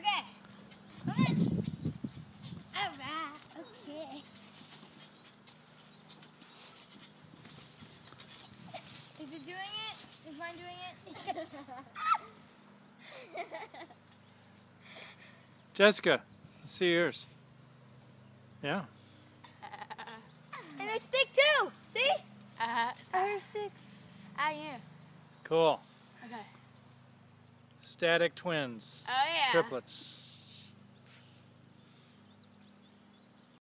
Okay. Come on. All right. Okay. Is it doing it? Is mine doing it? Jessica, let's see yours. Yeah. and they stick too. See? Uh, Ours sticks. I am. Cool. Okay. Static twins. Oh yeah. Triplets.